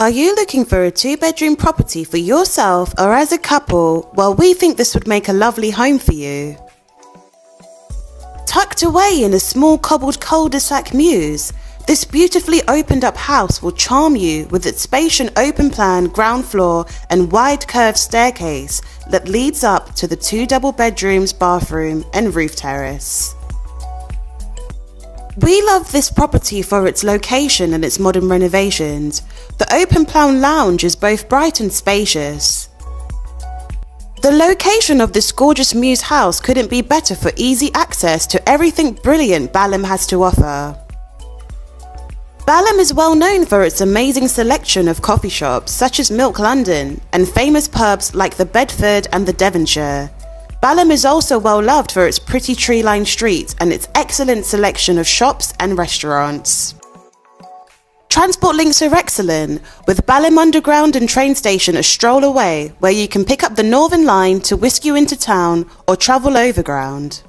Are you looking for a two bedroom property for yourself or as a couple? Well, we think this would make a lovely home for you. Tucked away in a small cobbled cul de sac mews, this beautifully opened up house will charm you with its spacious open plan ground floor and wide curved staircase that leads up to the two double bedrooms, bathroom, and roof terrace. We love this property for its location and its modern renovations. The open plan lounge is both bright and spacious. The location of this gorgeous Mews house couldn't be better for easy access to everything brilliant Balham has to offer. Balham is well known for its amazing selection of coffee shops such as Milk London and famous pubs like the Bedford and the Devonshire. Balham is also well loved for its pretty tree lined streets and its excellent selection of shops and restaurants. Transport links are excellent, with Balham Underground and train station a stroll away, where you can pick up the Northern Line to whisk you into town or travel overground.